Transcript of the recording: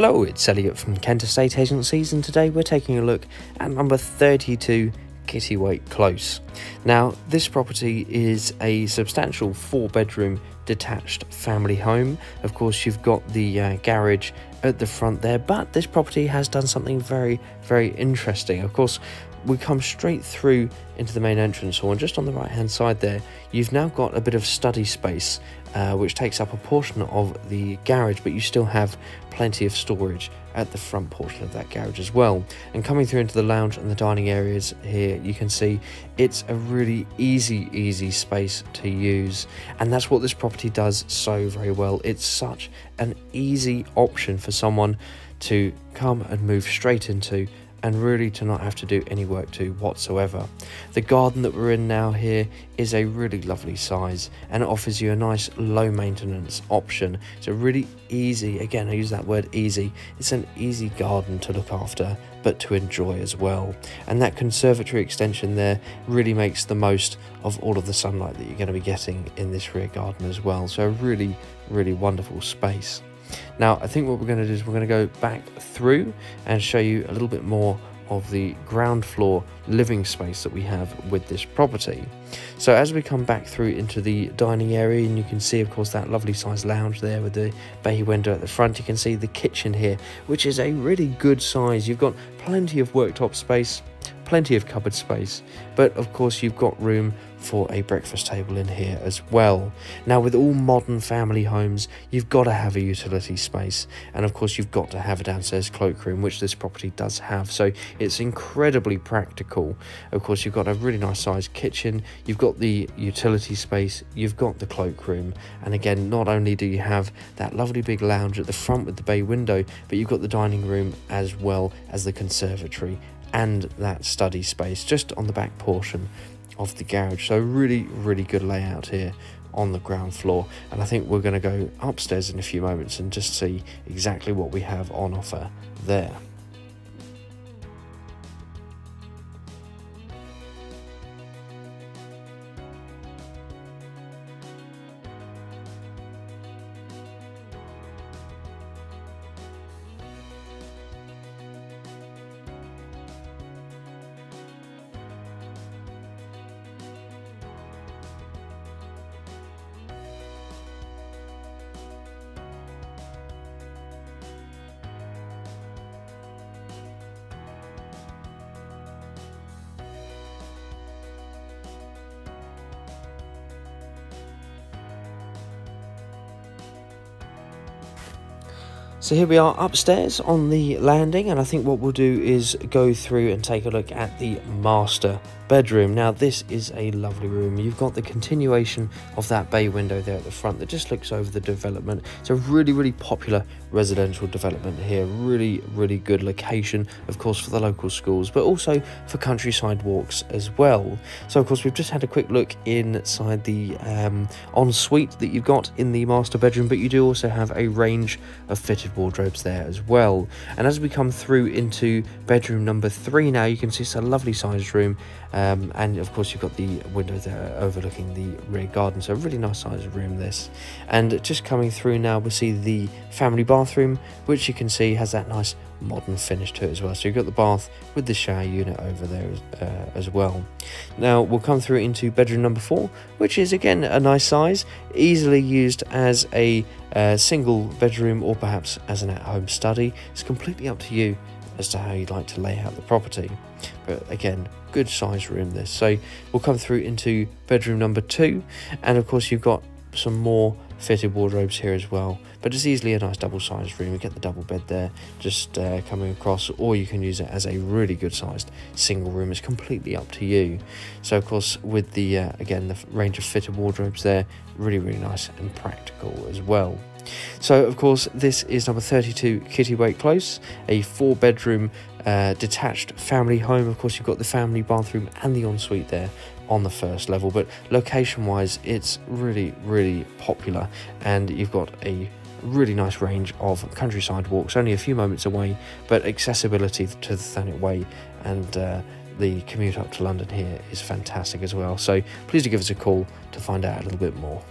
Hello, it's Elliot from Kent Estate Agencies, and today we're taking a look at number 32 Kittiwake Close. Now, this property is a substantial four bedroom detached family home. Of course, you've got the uh, garage at the front there, but this property has done something very, very interesting. Of course, we come straight through into the main entrance hall and just on the right hand side there you've now got a bit of study space uh, which takes up a portion of the garage but you still have plenty of storage at the front portion of that garage as well. And coming through into the lounge and the dining areas here you can see it's a really easy easy space to use. And that's what this property does so very well. It's such an easy option for someone to come and move straight into and really to not have to do any work to whatsoever. The garden that we're in now here is a really lovely size and it offers you a nice low maintenance option. It's a really easy, again I use that word easy, it's an easy garden to look after but to enjoy as well. And that conservatory extension there really makes the most of all of the sunlight that you're going to be getting in this rear garden as well. So a really, really wonderful space. Now, I think what we're going to do is we're going to go back through and show you a little bit more of the ground floor living space that we have with this property. So as we come back through into the dining area and you can see of course that lovely sized lounge there with the bay window at the front you can see the kitchen here which is a really good size you've got plenty of worktop space plenty of cupboard space, but of course you've got room for a breakfast table in here as well. Now with all modern family homes, you've got to have a utility space, and of course you've got to have a downstairs cloakroom, which this property does have, so it's incredibly practical. Of course you've got a really nice sized kitchen, you've got the utility space, you've got the cloakroom, and again, not only do you have that lovely big lounge at the front with the bay window, but you've got the dining room as well as the conservatory and that study space just on the back portion of the garage. So really, really good layout here on the ground floor. And I think we're going to go upstairs in a few moments and just see exactly what we have on offer there. So here we are upstairs on the landing and I think what we'll do is go through and take a look at the master bedroom. Now this is a lovely room. You've got the continuation of that bay window there at the front that just looks over the development. It's a really really popular residential development here. Really really good location of course for the local schools but also for countryside walks as well. So of course we've just had a quick look inside the um, ensuite that you've got in the master bedroom but you do also have a range of fitted wardrobes there as well. And as we come through into bedroom number three now, you can see it's a lovely sized room. Um, and of course, you've got the window there overlooking the rear garden. So, a really nice sized room, this. And just coming through now, we see the family bathroom, which you can see has that nice modern finish to it as well. So you've got the bath with the shower unit over there uh, as well. Now we'll come through into bedroom number four, which is again a nice size, easily used as a uh, single bedroom or perhaps as an at-home study. It's completely up to you as to how you'd like to lay out the property. But again, good size room this. So we'll come through into bedroom number two, and of course you've got some more fitted wardrobes here as well. But it's easily a nice double sized room. You get the double bed there just uh, coming across or you can use it as a really good sized single room. It's completely up to you. So of course with the uh, again the range of fitted wardrobes there really really nice and practical as well so, of course, this is number 32 Kittiwake Close, a four bedroom uh, detached family home. Of course, you've got the family bathroom and the ensuite there on the first level, but location wise, it's really, really popular, and you've got a really nice range of countryside walks, only a few moments away, but accessibility to the Thanet Way and uh, the commute up to London here is fantastic as well. So please do give us a call to find out a little bit more.